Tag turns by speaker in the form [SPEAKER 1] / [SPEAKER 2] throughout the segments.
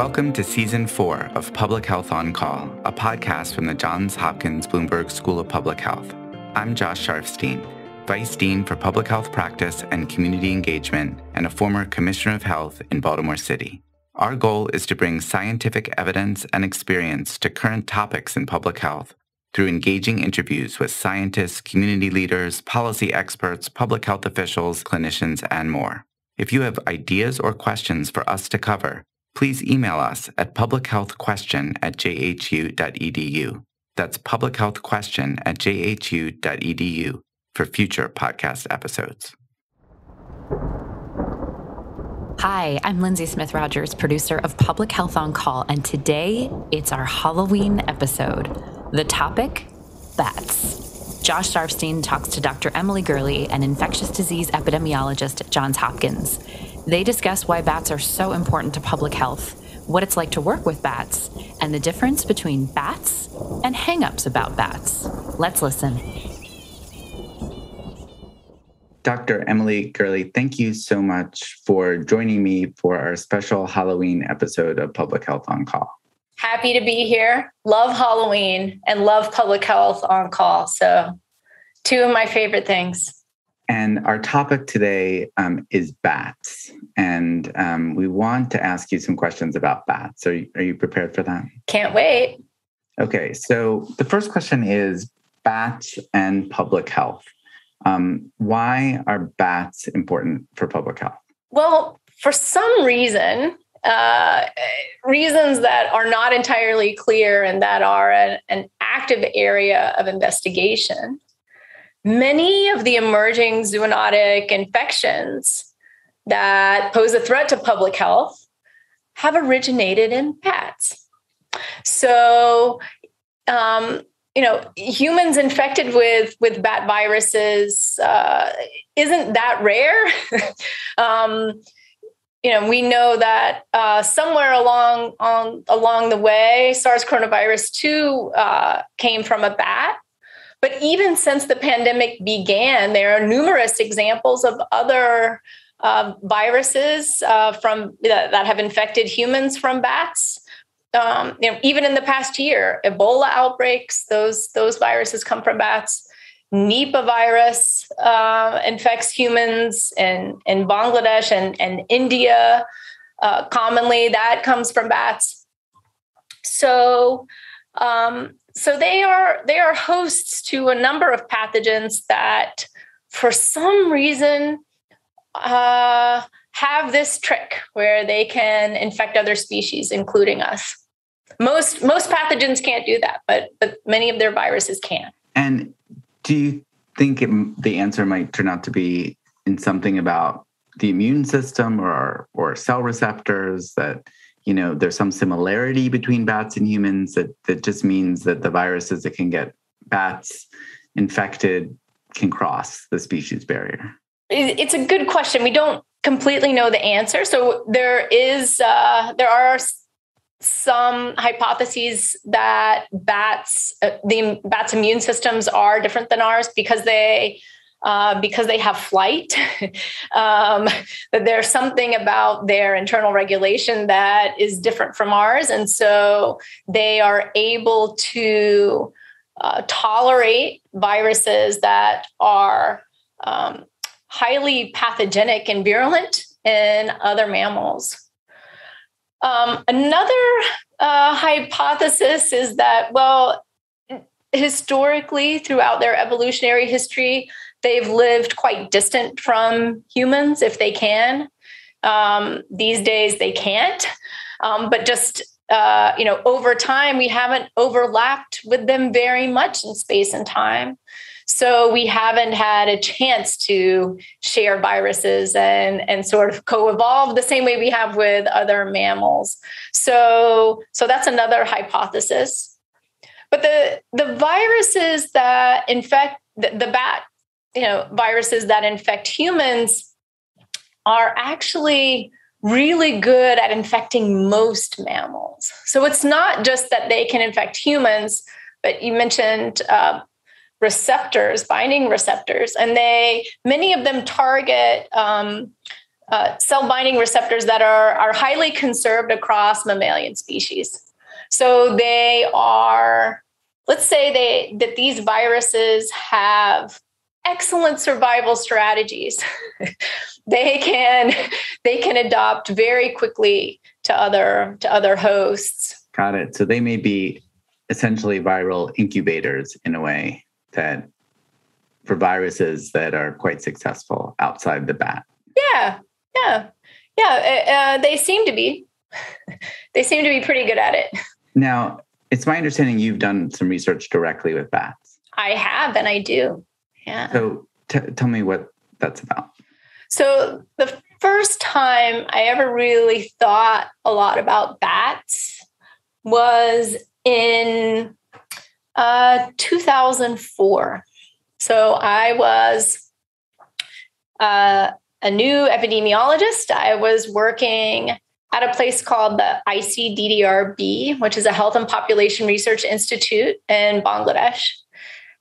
[SPEAKER 1] Welcome to Season 4 of Public Health on Call, a podcast from the Johns Hopkins Bloomberg School of Public Health. I'm Josh Sharfstein, Vice Dean for Public Health Practice and Community Engagement and a former Commissioner of Health in Baltimore City. Our goal is to bring scientific evidence and experience to current topics in public health through engaging interviews with scientists, community leaders, policy experts, public health officials, clinicians, and more. If you have ideas or questions for us to cover, please email us at publichealthquestion at jhu.edu. That's publichealthquestion at jhu.edu for future podcast episodes.
[SPEAKER 2] Hi, I'm Lindsay Smith Rogers, producer of Public Health on Call, and today it's our Halloween episode. The topic bats. Josh Sharfstein talks to Dr. Emily Gurley, an infectious disease epidemiologist at Johns Hopkins. They discuss why bats are so important to public health, what it's like to work with bats, and the difference between bats and hangups about bats. Let's listen.
[SPEAKER 1] Dr. Emily Gurley, thank you so much for joining me for our special Halloween episode of Public Health on Call
[SPEAKER 3] happy to be here. Love Halloween and love public health on call. So, two of my favorite things.
[SPEAKER 1] And our topic today um, is bats. And um, we want to ask you some questions about bats. Are you, are you prepared for that?
[SPEAKER 3] Can't wait.
[SPEAKER 1] Okay. So, the first question is bats and public health. Um, why are bats important for public health?
[SPEAKER 3] Well, for some reason, uh, reasons that are not entirely clear and that are an, an active area of investigation. Many of the emerging zoonotic infections that pose a threat to public health have originated in bats. So, um, you know, humans infected with with bat viruses uh, isn't that rare. um, you know, we know that uh, somewhere along on, along the way, SARS coronavirus 2 uh, came from a bat. But even since the pandemic began, there are numerous examples of other uh, viruses uh, from that, have infected humans from bats. Um, you know, even in the past year, Ebola outbreaks; those those viruses come from bats. Nipah virus uh, infects humans in, in Bangladesh and, and India. Uh, commonly, that comes from bats. So, um, so they are they are hosts to a number of pathogens that, for some reason, uh, have this trick where they can infect other species, including us. Most most pathogens can't do that, but but many of their viruses can.
[SPEAKER 1] And do you think it, the answer might turn out to be in something about the immune system or or cell receptors that you know there's some similarity between bats and humans that that just means that the viruses that can get bats infected can cross the species barrier
[SPEAKER 3] it's a good question. We don't completely know the answer. So there is uh, there are some hypotheses that bats uh, the bats immune systems are different than ours because they uh, because they have flight. Um, that there's something about their internal regulation that is different from ours. And so they are able to uh, tolerate viruses that are um, highly pathogenic and virulent in other mammals um, another uh, hypothesis is that, well, historically, throughout their evolutionary history, they've lived quite distant from humans if they can. Um, these days, they can't. Um, but just uh, you know, over time, we haven't overlapped with them very much in space and time. So we haven't had a chance to share viruses and, and sort of co-evolve the same way we have with other mammals. So, so that's another hypothesis. But the, the viruses that infect the, the bat, you know, viruses that infect humans are actually really good at infecting most mammals. So it's not just that they can infect humans, but you mentioned uh, receptors, binding receptors, and they many of them target um, uh, cell binding receptors that are, are highly conserved across mammalian species. So they are, let's say they that these viruses have excellent survival strategies. they can they can adopt very quickly to other to other hosts.
[SPEAKER 1] Got it. So they may be essentially viral incubators in a way that for viruses that are quite successful outside the bat.
[SPEAKER 3] Yeah, yeah, yeah. Uh, uh they seem to be. they seem to be pretty good at it.
[SPEAKER 1] Now, it's my understanding you've done some research directly with bats.
[SPEAKER 3] I have, and I do. Yeah.
[SPEAKER 1] So t- tell me what that's about.
[SPEAKER 3] So the first time I ever really thought a lot about bats was in uh, 2004. So I was uh, a new epidemiologist. I was working at a place called the ICDDRB, which is a Health and Population Research Institute in Bangladesh.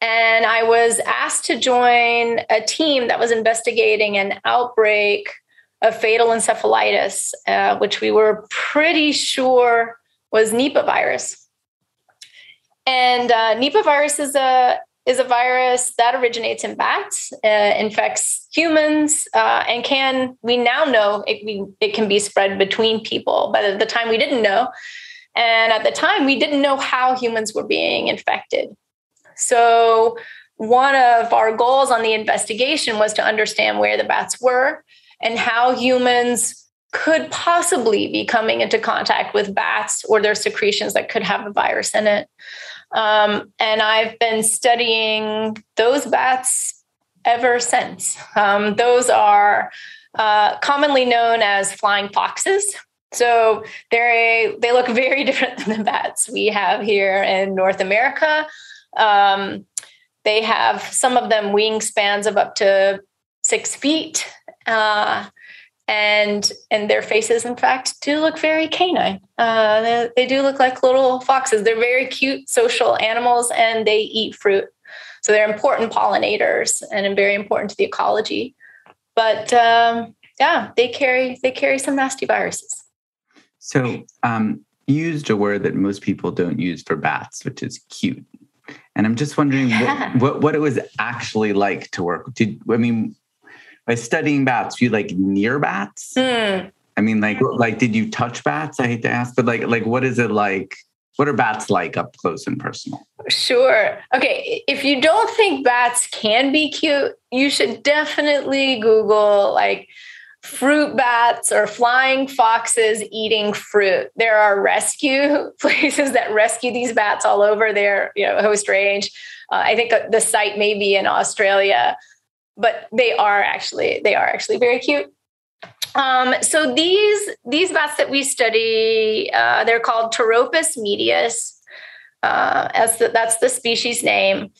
[SPEAKER 3] And I was asked to join a team that was investigating an outbreak of fatal encephalitis, uh, which we were pretty sure was Nipah virus. And uh, Nipah virus is a is a virus that originates in bats, uh, infects humans, uh, and can we now know it, we, it can be spread between people. But at the time, we didn't know, and at the time, we didn't know how humans were being infected. So one of our goals on the investigation was to understand where the bats were and how humans could possibly be coming into contact with bats or their secretions that could have a virus in it. Um, and I've been studying those bats ever since. Um, those are uh, commonly known as flying foxes. So they they look very different than the bats we have here in North America. Um, they have some of them wingspans of up to six feet. Uh, and and their faces in fact do look very canine. Uh, they, they, do look like little foxes. They're very cute social animals and they eat fruit. So they're important pollinators and very important to the ecology. But um, yeah they carry they carry some nasty viruses.
[SPEAKER 1] So um, you used a word that most people don't use for bats which is cute. And i'm just wondering yeah. what, what, what it was actually like to work. Did i mean by studying bats, you like near bats? Mm. I mean, like, like, did you touch bats? I hate to ask, but like, like, what is it like? What are bats like up close and personal?
[SPEAKER 3] Sure. Okay. If you don't think bats can be cute, you should definitely Google like fruit bats or flying foxes eating fruit. There are rescue places that rescue these bats all over their you know host range. Uh, I think the site may be in Australia but they are actually they are actually very cute. Um, so these these bats that we study, uh, they're called Pteropus medius, uh, as the, that's the species name,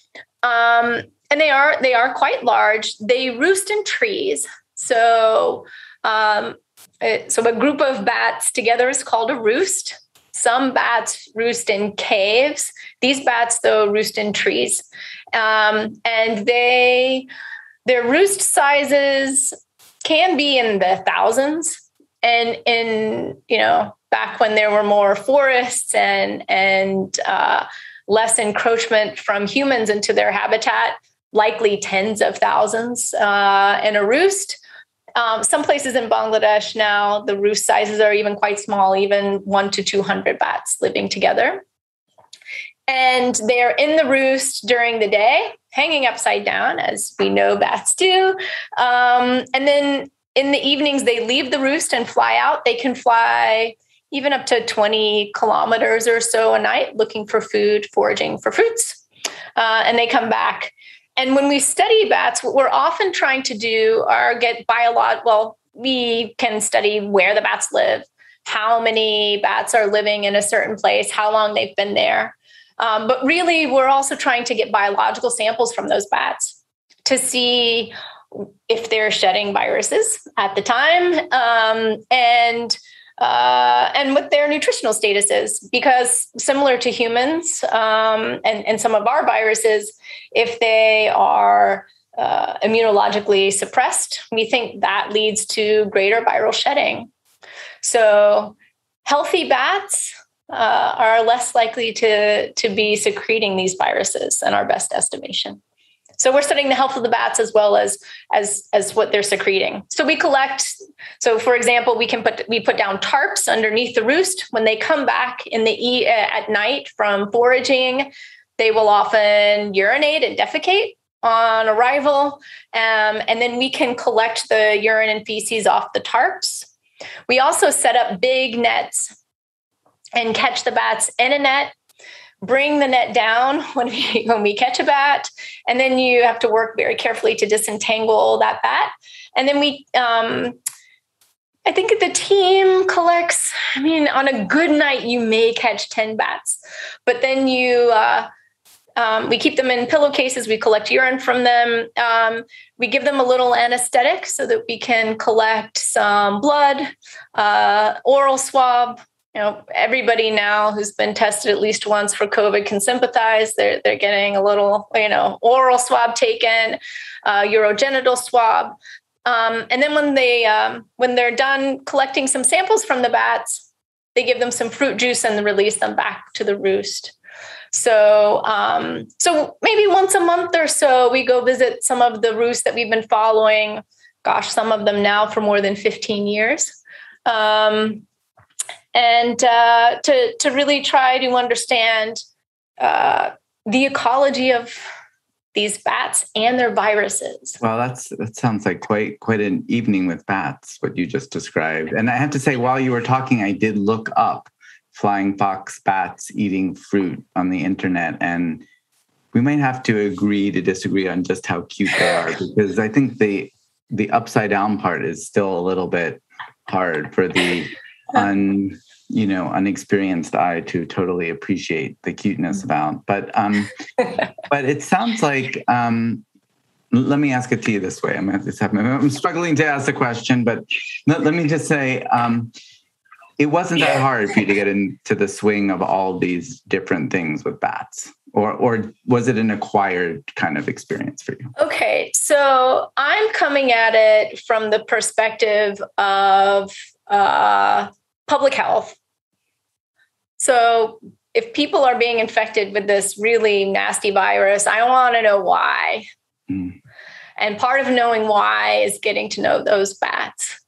[SPEAKER 3] um, and they are they are quite large. They roost in trees. So um, it, so a group of bats together is called a roost. Some bats roost in caves. These bats, though, roost in trees, um, and they their roost sizes can be in the thousands. And in, you know, back when there were more forests and and uh, less encroachment from humans into their habitat, likely tens of thousands uh, in a roost. Um, some places in Bangladesh now, the roost sizes are even quite small, even one to 200 bats living together. And they're in the roost during the day hanging upside down, as we know bats do. Um, and then in the evenings, they leave the roost and fly out. They can fly even up to 20 kilometers or so a night looking for food, foraging for fruits. Uh, and they come back. And when we study bats, what we're often trying to do are get biolog. Well, we can study where the bats live, how many bats are living in a certain place, how long they've been there. Um, but really, we're also trying to get biological samples from those bats to see if they're shedding viruses at the time um, and uh, and what their nutritional status is. Because similar to humans um, and, and some of our viruses, if they are uh, immunologically suppressed, we think that leads to greater viral shedding. So, healthy bats uh, are less likely to, to be secreting these viruses in our best estimation. So we're studying the health of the bats as well as as as what they're secreting. So we collect. So for example, we can put we put down tarps underneath the roost. When they come back in the e at night from foraging, they will often urinate and defecate on arrival, um, and then we can collect the urine and feces off the tarps. We also set up big nets and catch the bats in a net bring the net down when we when we catch a bat and then you have to work very carefully to disentangle that bat and then we um, I think the team collects. I mean, on a good night, you may catch ten bats, but then you uh, um, we keep them in pillowcases. We collect urine from them. Um, we give them a little anesthetic so that we can collect some blood, uh, oral swab, you know everybody now who's been tested at least once for covid can sympathize. They're they're getting a little you know oral swab taken uh, urogenital swab. Um, and then when they um, when they're done collecting some samples from the bats they give them some fruit juice and release them back to the roost. So um, so maybe once a month or so we go visit some of the roosts that we've been following. Gosh some of them now for more than 15 years. Um, and uh, to to really try to understand uh, the ecology of these bats and their viruses.
[SPEAKER 1] Well, that's that sounds like quite quite an evening with bats. What you just described, and I have to say, while you were talking, I did look up flying fox bats eating fruit on the internet, and we might have to agree to disagree on just how cute they are because I think the the upside down part is still a little bit hard for the un you know unexperienced eye to totally appreciate the cuteness mm-hmm. about. But um but it sounds like um let me ask it to you this way. I'm i'm struggling to ask the question but let, let me just say um it wasn't that hard for you to get into the swing of all these different things with bats. Or or was it an acquired kind of experience for you?
[SPEAKER 3] Okay so i'm coming at it from the perspective of uh public health. So if people are being infected with this really nasty virus, I want to know why. Mm. And part of knowing why is getting to know those bats.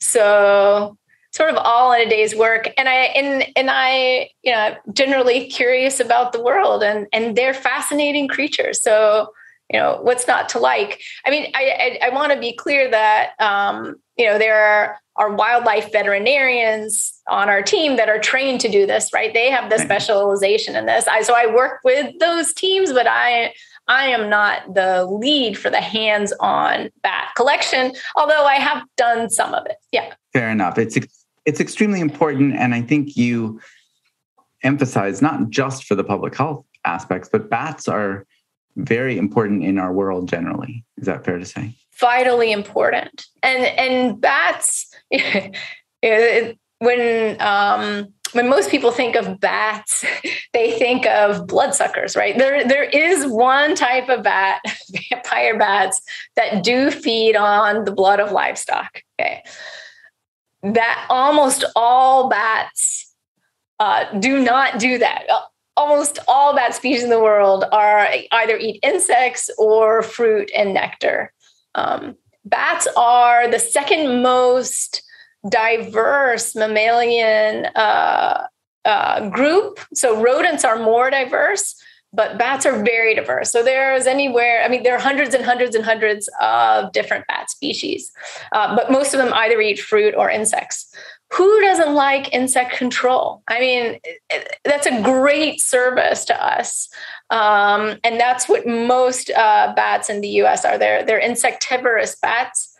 [SPEAKER 3] So sort of all in a day's work. And I and and I, you know, generally curious about the world and and they're fascinating creatures. So you know what's not to like? I mean i i, I want to be clear that um, you know there are, are wildlife veterinarians on our team that are trained to do this right? They have the specialization in this. I, so i work with those teams but i i am not the lead for the hands-on bat collection although i have done some of it. Yeah.
[SPEAKER 1] Fair enough. It's it's extremely important and i think you emphasize not just for the public health aspects but bats are very important in our world generally. Is that fair to say?
[SPEAKER 3] Vitally important. And and bats when um when most people think of bats, they think of bloodsuckers, right? There, there is one type of bat, vampire bats, that do feed on the blood of livestock. Okay, that almost all bats uh, do not do that almost all bat species in the world are either eat insects or fruit and nectar. Um, bats are the second most diverse mammalian uh, uh, group. So rodents are more diverse, but bats are very diverse. So there's anywhere, I mean, there are hundreds and hundreds and hundreds of different bat species, uh, but most of them either eat fruit or insects who doesn't like insect control? I mean, that's a great service to us. Um, and that's what most uh, bats in the US are. They're, they're insectivorous bats.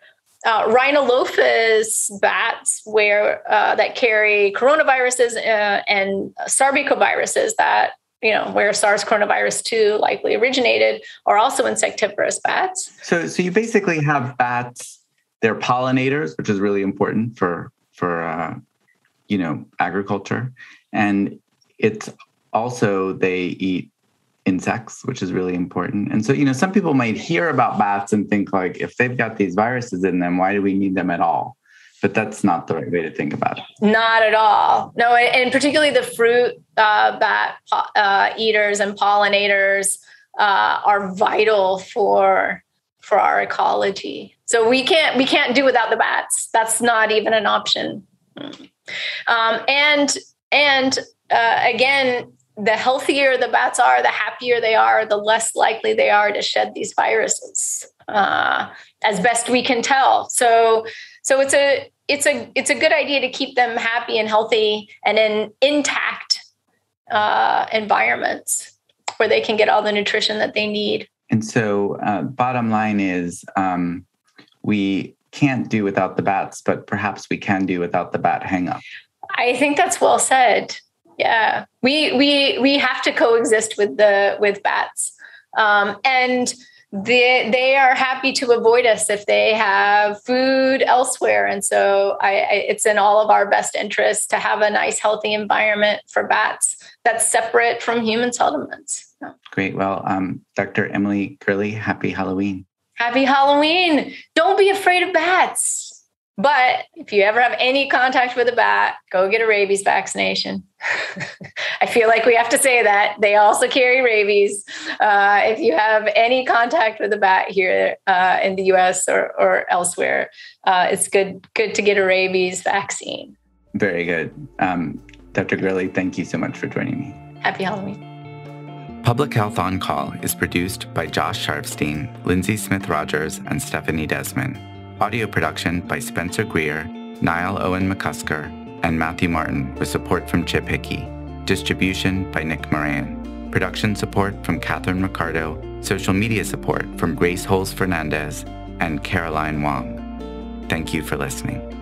[SPEAKER 3] Uh, rhinolophus bats, where uh, that carry coronaviruses uh, and sarbecoviruses that you know where SARS coronavirus two likely originated, are also insectivorous bats.
[SPEAKER 1] So, so you basically have bats. They're pollinators, which is really important for for uh, you know agriculture, and it's also they eat insects, which is really important. And so, you know, some people might hear about bats and think like, if they've got these viruses in them, why do we need them at all? But that's not the right way to think about it.
[SPEAKER 3] Not at all. No, and particularly the fruit uh, bat uh, eaters and pollinators uh, are vital for for our ecology. So we can't we can't do without the bats. That's not even an option. Um, and and uh, again, the healthier the bats are, the happier they are, the less likely they are to shed these viruses, uh, as best we can tell. So, so it's a it's a it's a good idea to keep them happy and healthy and in intact uh, environments where they can get all the nutrition that they need.
[SPEAKER 1] And so, uh, bottom line is, um, we can't do without the bats, but perhaps we can do without the bat hangup.
[SPEAKER 3] I think that's well said. Yeah. We we we have to coexist with the with bats. Um, and they they are happy to avoid us if they have food elsewhere. And so I, I, it's in all of our best interest to have a nice healthy environment for bats that's separate from human settlements.
[SPEAKER 1] Great. Well um, dr emily gurley happy halloween
[SPEAKER 3] happy halloween don't be afraid of bats but if you ever have any contact with a bat, go get a rabies vaccination. I feel like we have to say that they also carry rabies. Uh, if you have any contact with a bat here uh, in the U.S. or, or elsewhere, uh, it's good good to get a rabies vaccine.
[SPEAKER 1] Very good, um, Dr. Gurley. Thank you so much for joining me.
[SPEAKER 3] Happy Halloween.
[SPEAKER 1] Public Health on Call is produced by Josh Sharfstein, Lindsay Smith Rogers, and Stephanie Desmond. Audio production by Spencer Greer, Niall Owen McCusker, and Matthew Martin with support from Chip Hickey. Distribution by Nick Moran. Production support from Catherine Ricardo. Social media support from Grace Holes Fernandez and Caroline Wong. Thank you for listening.